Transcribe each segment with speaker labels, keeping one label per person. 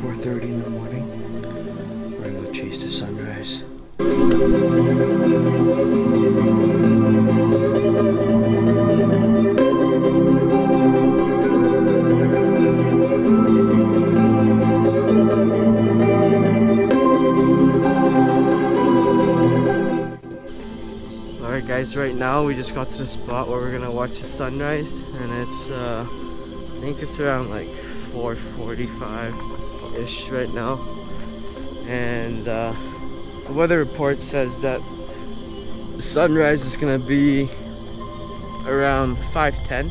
Speaker 1: 4.30 in the morning. We're gonna go chase the sunrise. Alright guys, right now we just got to the spot where we're gonna watch the sunrise and it's uh, I think it's around like 4.45-ish right now and uh, the weather report says that the sunrise is gonna be around 5.10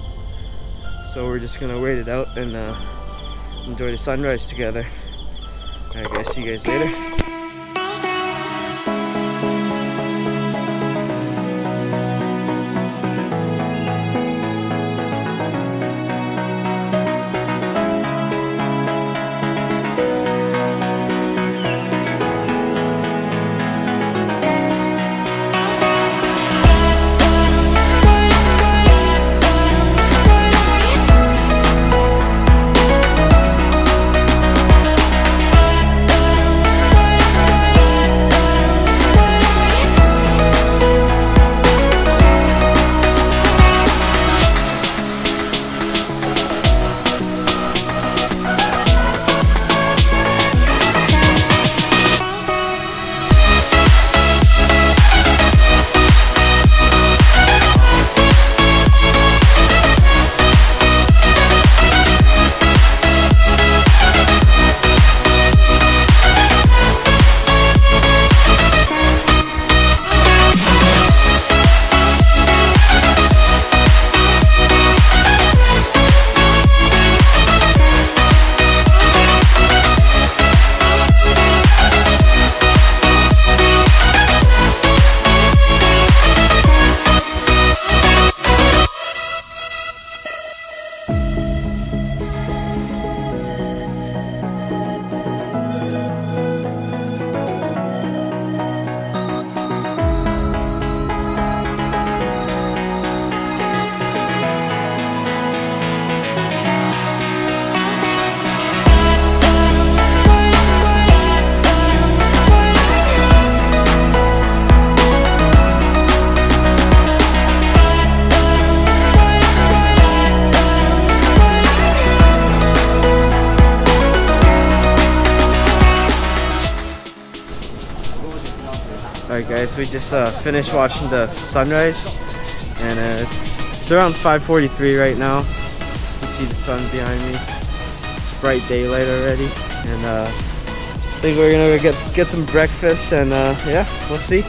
Speaker 1: so we're just gonna wait it out and uh, enjoy the sunrise together. Alright guys, see you guys later. Alright guys, we just uh, finished watching the sunrise and uh, it's, it's around 5.43 right now. You can see the sun behind me. It's bright daylight already and uh, I think we're gonna get, get some breakfast and uh, yeah, we'll see.